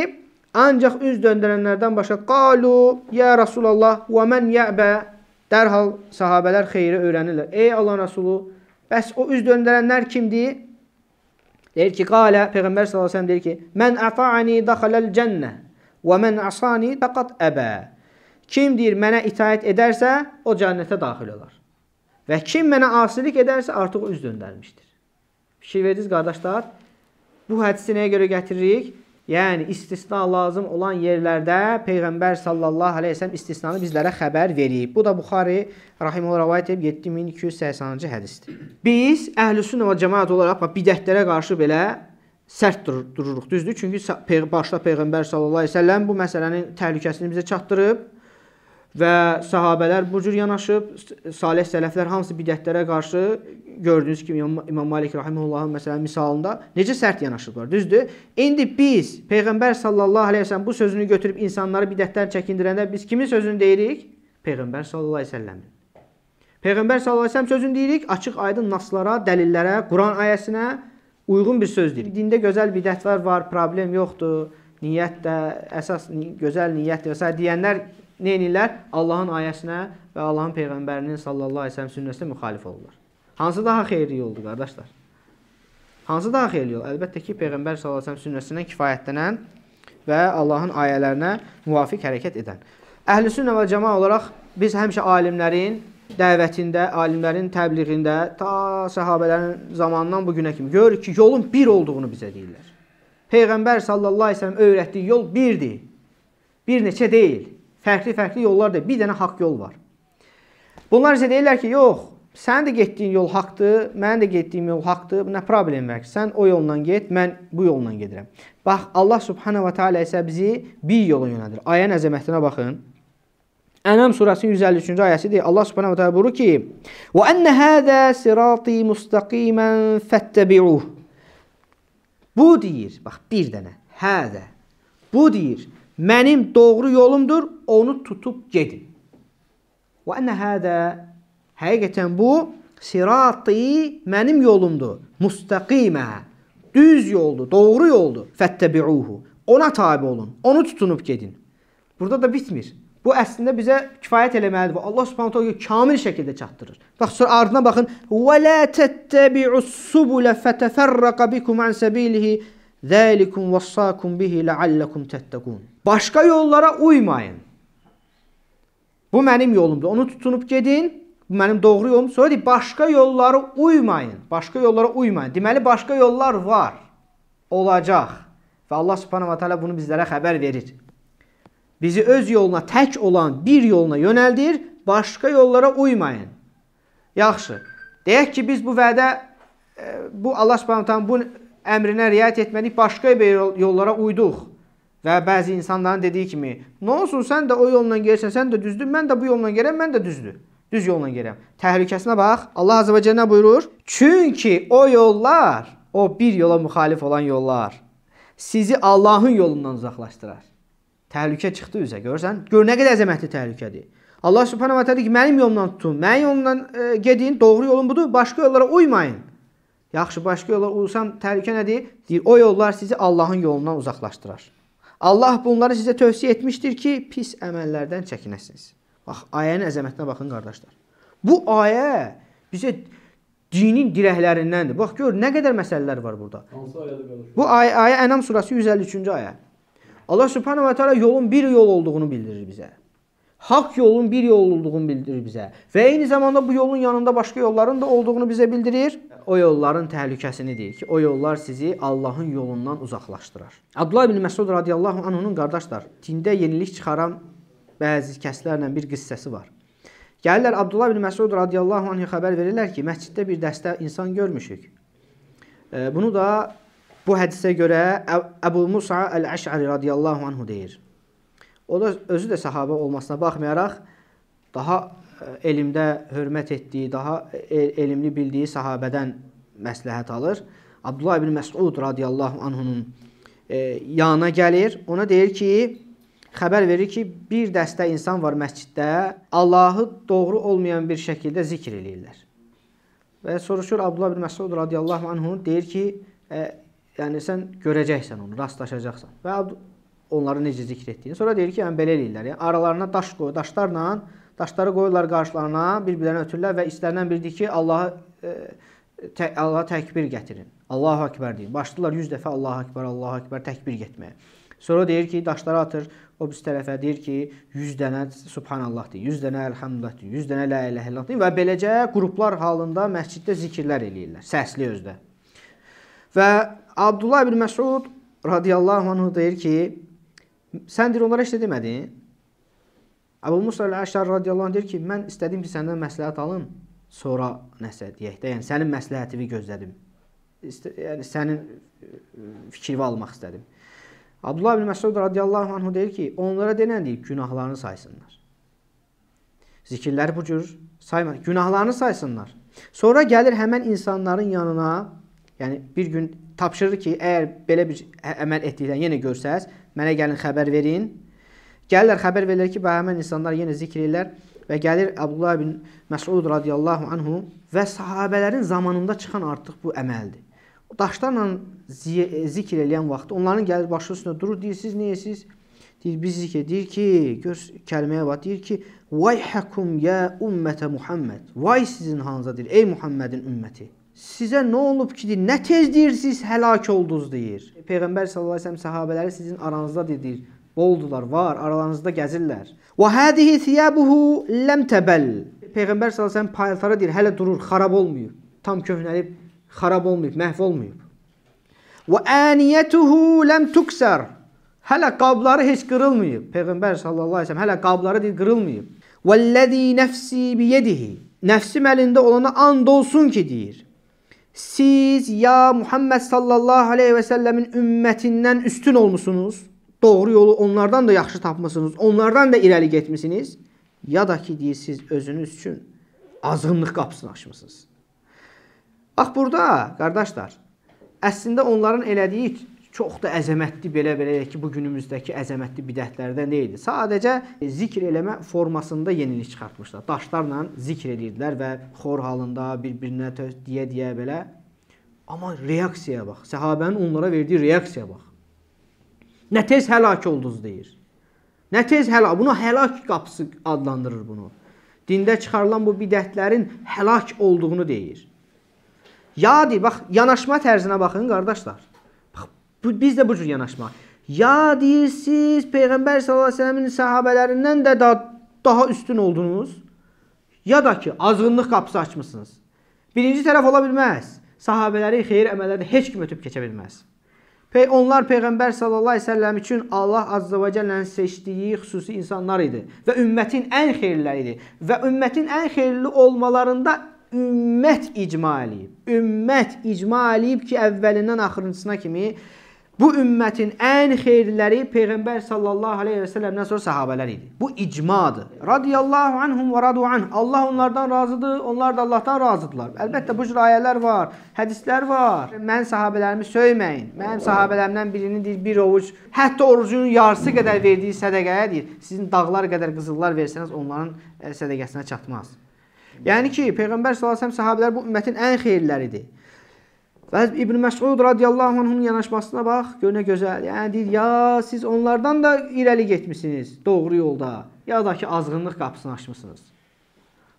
ancaq üz döndərənlərdən başqa qalu ya Rasulullah və men yəbə Dərhal sahabələr xeyri öyrənirlər. Ey Allah Rəsulu, bəs o üz döndərənlər kimdir? Deyir ki, qalə, Peyğəmbər s.ə.v deyir ki, Mən əfa'ani daxaləl cənnə və mən asani fəqat əbə. Kim deyir, mənə itaət edərsə, o cənnətə daxil olar. Və kim mənə asilik edərsə, artıq o üz döndərmişdir. Fikir verdiniz, qardaşlar? Bu hədisi nəyə görə gətiririk? Yəni istisna lazım olan yerlərdə Peyğəmbər sallallahu əleyhi və səlləm istisnanı bizlərə xəbər verib. Bu da Buxari rahimehullah rivayet edib 7280-cı hədisdir. Biz əhlüsünnə və cemaat olaraq bidətlərə qarşı belə sərt dur dururuq, düzdür? Çünki başda Peyğəmbər sallallahu əleyhi və səlləm bu məsələnin təhlükəsini bizə çatdırıb və sahabələr bu cür yanaşıb, salih sələflər hamısı bidətlərə qarşı gördüyünüz kimi İmam, Malik rahimehullahın məsələn misalında necə sərt yanaşıblar, düzdür? İndi biz Peyğəmbər sallallahu əleyhi və səlləm bu sözünü götürüb insanları bidətdən çəkindirəndə biz kimin sözünü deyirik? Peyğəmbər sallallahu əleyhi və səlləmin. Peyğəmbər sallallahu əleyhi və səlləm sözünü deyirik, açıq aydın naslara, dəlillərə, Quran ayəsinə uyğun bir söz deyirik. Dində gözəl bidətlər var, problem yoxdur. Niyyət də əsas gözəl niyyətdir və s. deyənlər nə edirlər? Allahın ayəsinə və Allahın peyğəmbərinin sallallahu əleyhi və səlləm sünnəsinə müxalif olurlar. Hansı daha xeyirli yoldur qardaşlar? Hansı daha xeyirli yol? Əlbəttə ki, peyğəmbər sallallahu əleyhi və səlləm sünnəsindən kifayətlənən və Allahın ayələrinə müvafiq hərəkət edən. Əhlüsünnə və cəmaa olaraq biz həmişə alimlərin dəvətində, alimlərin təbliğində ta səhabələrin zamanından bu günə kimi görürük ki, yolun bir olduğunu bizə deyirlər. Peyğəmbər sallallahu əleyhi və səlləm öyrətdiyi yol birdir. Bir neçə deyil. Fərqli-fərqli yollar deyil. Bir dənə haqq yol var. Bunlar isə deyirlər ki, yox, sənin də getdiyin yol haqdır, mənim də getdiyim yol haqdır. Nə problem var ki, sən o yolla get, mən bu yolla gedirəm. Bax, Allah subhanahu və teala isə bizi bir yola yönəldir. Ayənin əzəmətinə baxın. Ənam surəsinin 153-cü ayəsidir. Allah subhanahu və teala buyurur ki: "Və enne hada sirati mustaqiman fattabi'uh." Bu deyir, bax bir dənə. Hədə. Bu deyir, mənim doğru yolumdur, onu tutub gedin. Və ənə hədə həqiqətən bu sirati mənim yolumdur. Mustaqimə. Düz yoldur, doğru yoldur. Fəttəbiuhu. Ona tabe olun. Onu tutunup gedin. Burada da bitmir. Bu əslində bizə kifayət eləməlidir Allah Subhanahu taala kamil şəkildə çatdırır. Bax sonra ardına baxın. Və la təttəbi'us subula fətəfərrəqa bikum an sabilihi Zəlikum və sakum bihi ləalləkum təttəqun. Başqa yollara uymayın. Bu mənim yolumdur. Onu tutunub gedin. Bu mənim doğru yolum. Sonra deyir, başqa yollara uymayın. Başqa yollara uymayın. Deməli başqa yollar var. Olacaq. Və Allah Subhanahu va Taala bunu bizlərə xəbər verir. Bizi öz yoluna tək olan bir yoluna yönəldir. Başqa yollara uymayın. Yaxşı. Deyək ki, biz bu vədə e, bu Allah Subhanahu bu əmrinə riayət etmədik, başqa yollara uyduq. Və bəzi insanların dediyi kimi, "Nə olsun, sən də o yolla gəlsən, sən də düzdür, mən də bu yolla gəlirəm, mən də düzdür." Düz yolla gəlirəm. Təhlükəsinə bax. Allah Azza və Cəllə buyurur: "Çünki o yollar, o bir yola müxalif olan yollar sizi Allahın yolundan uzaqlaşdırar." Təhlükə çıxdı üzə. Görsən? Gör nə qədər əzəmətli təhlükədir. Allah Subhanahu va Taala ki, mənim yolumdan tutun, mənim yolumdan e, gedin, doğru yolum budur, başqa yollara uymayın. Yaxşı, başqa yola uysam təhlükə nədir? Deyir, o yollar sizi Allahın yolundan uzaqlaşdırar. Allah bunları sizə tövsiyə etmişdir ki, pis əməllərdən çəkinəsiniz. Bax, ayənin əzəmətinə baxın qardaşlar. Bu ayə bizə dinin dirəklərindəndir. Bax gör nə qədər məsələlər var burada. Hansı ayədə qalır? Bu ayə, ayə Ənam surəsi 153-cü ayə. Allah Subhanahu va Taala yolun bir yol olduğunu bildirir bizə. Haqq yolun bir yol olduğunu bildirir bizə. Və eyni zamanda bu yolun yanında başqa yolların da olduğunu bizə bildirir. O yolların təhlükəsini deyir ki, o yollar sizi Allahın yolundan uzaqlaşdırar. Abdullah ibn Məsud radiyallahu anhunun qardaşlar, dində yenilik çıxaran bəzi kəslərlə bir qissəsi var. Gəlirlər Abdullah ibn Məsud radiyallahu anhu xəbər verirlər ki, məsciddə bir dəstə insan görmüşük. Bunu da bu hədisə görə Əbu Musa əl-Əş'ari radiyallahu anhu deyir. O da özü də səhabə olmasına baxmayaraq daha e, elmdə hörmət etdiyi, daha e, elmli bildiyi sahabədən məsləhət alır. Abdullah ibn Məsud radiyallahu anhunun e, yanına gəlir. Ona deyir ki, xəbər verir ki, bir dəstə insan var məsciddə, Allahı doğru olmayan bir şəkildə zikr eləyirlər. Və soruşur Abdullah ibn Məsud radiyallahu anhu deyir ki, e, yəni sən görəcəksən onu, rastlaşacaqsan. Və onları necə zikr etdiyini. Sonra deyir ki, yəni belə eləyirlər. Yəni aralarına daş qoy, daşlarla daşları qoyurlar qarşılarına, bir-birlərinə ötürürlər və istənilən biridir ki, Allahı e, tə, Allaha təkbir gətirin. Allahu Ekber deyin. Başlayırlar 100 dəfə Allahu Ekber, Allahu Ekber təkbir getməyə. Sonra deyir ki, daşları atır o biz tərəfə deyir ki, 100 dənə subhanallah deyir, 100 dənə elhamdülillah deyir, 100 dənə la ilahe illallah deyir və beləcə qruplar halında məsciddə zikirlər eləyirlər, səsli özdə. Və Abdullah ibn Məsud radiyallahu anhu deyir ki, Sən deyir onlara heç nə demədin? Əbu Musa əl-Əşər radiyallahu anh deyir ki, mən istədim ki, səndən məsləhət alım, sonra nəsə deyək də, yəni sənin məsləhətini gözlədim. İstə, yəni sənin e, fikrini almaq istədim. Abdullah ibn Məsud radiyallahu anhu deyir ki, onlara denən deyir, günahlarını saysınlar. Zikirləri bu cür sayma, günahlarını saysınlar. Sonra gəlir həmən insanların yanına, yəni bir gün tapşırır ki, əgər belə bir əməl etdikdən yenə görsəz, Mənə gəlin xəbər verin. Gəlirlər xəbər verirlər ki, bu həmən insanlar yenə zikr edirlər və gəlir Abdullah ibn Məsud radiyallahu anhu və sahabələrin zamanında çıxan artıq bu əməldir. Daşlarla zikr eləyən vaxt onların gəlir başı üstünə durur, deyir, siz neyəsiz? Deyir, biz zikr deyir ki, gör kəlməyə bax, deyir ki, Vayhakum ya ümmətə Muhammed. Vay sizin hanızadır, ey Muhammedin ümməti. Sizə nə olub ki, nə tez deyirsiniz həlak oldunuz deyir. Peyğəmbər sallallahu əleyhi və səlləm səhabələri sizin aranızda deyir. Boldular, var, aralarınızda gəzirlər. Və hadihi thiyabuhu lam tabal. Peyğəmbər sallallahu əleyhi və səlləm paltarı deyir, hələ durur, xarab olmayıb. Tam köhnəlib, xarab olmayıb, məhv olmayıb. Və aniyatuhu lam tuksar. Hələ qabları heç qırılmayıb. Peyğəmbər sallallahu əleyhi və səlləm hələ qabları deyir, qırılmayıb. Vəllazi nəfsi biyedihi. Nəfsim əlində olana and olsun ki, deyir. Siz ya Muhammed sallallahu aleyhi və səlləmin ümmətindən üstün olmusunuz. Doğru yolu onlardan da yaxşı tapmısınız. Onlardan da irəli getmisiniz. Ya da ki deyirsiniz özünüz üçün azğınlıq qapısını açmısınız. Bax burada qardaşlar, əslində onların elədiyi çox da əzəmətli belə-belə ki, bu günümüzdəki əzəmətli bidətlərdən deyildi. Sadəcə zikr eləmə formasında yenilik çıxartmışlar. Daşlarla zikr edirdilər və xor halında bir-birinə deyə-deyə belə. Amma reaksiyaya bax. Səhabənin onlara verdiyi reaksiyaya bax. Nə tez həlak oldunuz deyir. Nə tez həlak, buna həlak qapısı adlandırır bunu. Dində çıxarılan bu bidətlərin həlak olduğunu deyir. Ya deyir, bax, yanaşma tərzinə baxın qardaşlar. Bu, biz də bu cür yanaşmaq. Ya deyirsiniz Peyğəmbər sallallahu əleyhi və səlləmin səhabələrindən də daha daha üstün oldunuz, ya da ki azğınlıq qapısı açmısınız. Birinci tərəf ola bilməz. Sahabeləri xeyir əməllərdə heç kim ötüb keçə bilməz. Pey onlar peyğəmbər sallallahu əleyhi və səlləm üçün Allah azza və cəllənin seçdiyi xüsusi insanlar idi və ümmətin ən xeyirləri idi və ümmətin ən xeyirli olmalarında ümmət icma eləyib. Ümmət icma eləyib ki, əvvəlindən axırıncısına kimi Bu ümmətin ən xeyirləri Peyğəmbər sallallahu aleyhi və səlləmdən sonra sahabələr idi. Bu icmadır. Radiyallahu anhum və radu anh. Allah onlardan razıdır, onlar da Allahdan razıdırlar. Əlbəttə bu cür ayələr var, hədislər var. Mən sahabələrimi söyməyin. Mənim sahabələrimdən birinin deyir, bir ovuc, hətta orucunun yarısı qədər verdiyi sədəqəyə deyir, sizin dağlar qədər qızıllar versəniz onların e, sədəqəsinə çatmaz. Yəni ki, Peyğəmbər sallallahu əleyhi və səlləm sahabələr bu ümmətin ən xeyirləridir. Və İbn Məsud radiyallahu anhun yanaşmasına bax, gör nə gözəl. Yəni deyir, ya siz onlardan da irəli getmisiniz doğru yolda, ya da ki azğınlıq qapısını açmısınız.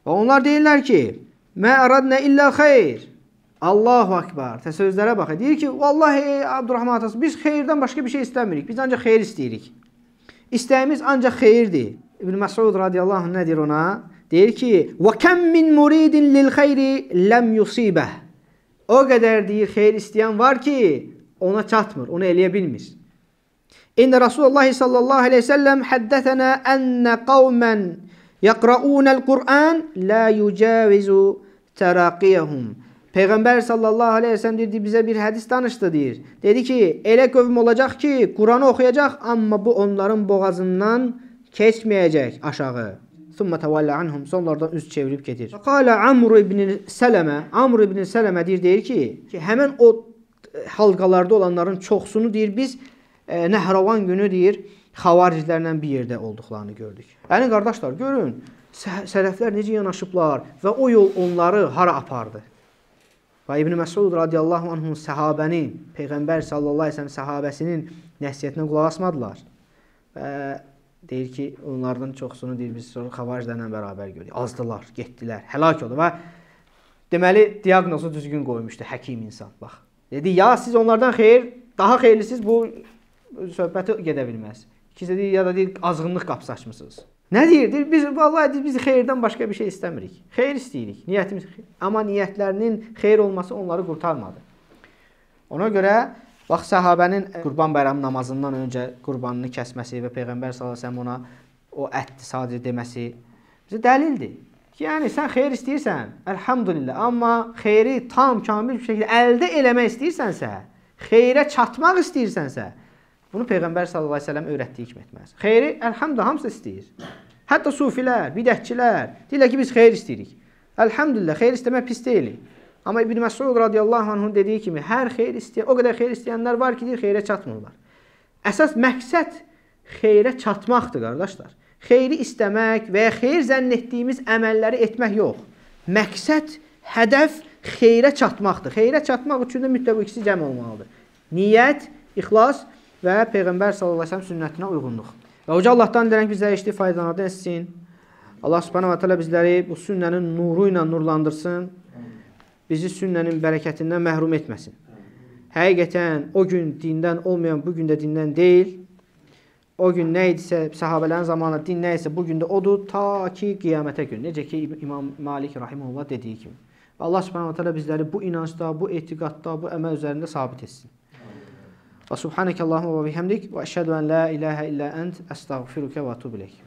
Və onlar deyirlər ki, "Mə aradna illə xeyr." Allahu akbar. Təsəvvürlərə bax. Deyir ki, "Vallahi Abdurrahman atası, biz xeyirdən başqa bir şey istəmirik. Biz ancaq xeyir istəyirik. İstəyimiz ancaq xeyirdir." İbn Məsud radiyallahu anh nə deyir ona? Deyir ki, "Və kam min muridin lil xeyri lam yusibah." O qədər deyir, xeyir istəyən var ki, ona çatmır, onu eləyə bilmir. İnne Rasulullah sallallahu aleyhi ve sellem həddətənə ənnə qavmən yəqraunəl Qur'an la yucavizu təraqiyəhum. Peyğəmbər sallallahu aleyhi ve sellem deyir, bizə bir hədis danışdı deyir. Dedi ki, elə qövm olacaq ki, Quranı oxuyacaq, amma bu onların boğazından keçməyəcək aşağı. Thumma tawalla anhum. Sonlardan üz çevirib gedir. Qala Amr ibn Sələmə, Amr ibn Sələmə deyir, deyir ki, ki həmin o halqalarda olanların çoxsunu deyir biz e, Nəhravan günü deyir xavariclərlə bir yerdə olduqlarını gördük. Yəni qardaşlar, görün, sələflər necə yanaşıblar və o yol onları hara apardı? Və İbn Məsud radiyallahu anhun səhabənin, Peyğəmbər sallallahu əleyhi və səlləm səhabəsinin nəsihətinə qulaq asmadılar. Və deyir ki, onlardan çoxsunu deyir biz sonra xavariclərlə bərabər görürük. Azdılar, getdilər, həlak oldu və deməli diaqnozu düzgün qoymuşdu həkim insan. Bax. Dedi, ya siz onlardan xeyir, daha xeyirlisiz bu söhbəti gedə bilməz. İkisi deyir, ya da deyir azğınlıq qapısı açmısınız. Nə deyir? Deyir biz vallahi deyir, biz xeyirdən başqa bir şey istəmirik. Xeyir istəyirik. Niyyətimiz xeyir. Amma niyyətlərinin xeyir olması onları qurtarmadı. Ona görə Bax səhabənin Qurban Bayramı namazından öncə qurbanını kəsməsi və Peyğəmbər sallallahu ona o ətdir sadəcə deməsi bizə dəlildir. Yəni sən xeyir istəyirsən, elhamdülillah, amma xeyri tam, kamil bir şəkildə əldə eləmək istəyirsənsə, xeyrə çatmaq istəyirsənsə, bunu Peyğəmbər sallallahu əleyhi və səlləm öyrətdiyi kimi etməlisən. Xeyri elhamdülillah hamısı istəyir. Hətta sufilər, bidətçilər deyirlər ki, biz xeyir istəyirik. Elhamdülillah, xeyir istəmək pis deyil. Amma İbn Məsud radiyallahu anhun dediyi kimi hər xeyir istəyən, o qədər xeyir istəyənlər var ki, xeyrə çatmırlar. Əsas məqsəd xeyrə çatmaqdır, qardaşlar. Xeyri istəmək və ya xeyir zənn etdiyimiz əməlləri etmək yox. Məqsəd, hədəf xeyrə çatmaqdır. Xeyrə çatmaq üçün də mütləq ikisi cəm olmalıdır. Niyyət, ixlas və Peyğəmbər sallallahu əleyhi və səlləm sünnətinə uyğunluq. Və uca Allahdan dilən ki, eşitdi faydalardan etsin. Allah subhanahu wa taala bizləri bu sünnənin nuru ilə nurlandırsın bizi sünnənin bərəkətindən məhrum etməsin. Həqiqətən o gün dindən olmayan bu gün də dindən deyil. O gün nə idisə səhabələrin zamanında din nə isə bu gün də odur ta ki qiyamətə gün. Necə ki İmam Malik rahimehullah dediyi kimi. Allah Subhanahu taala bizləri bu inancda, bu etiqadda, bu əməl üzərində sabit etsin. Və subhanəkəllahumma və bihamdik və əşhədu an la ilaha illa ent əstəğfiruka və etub ileyk.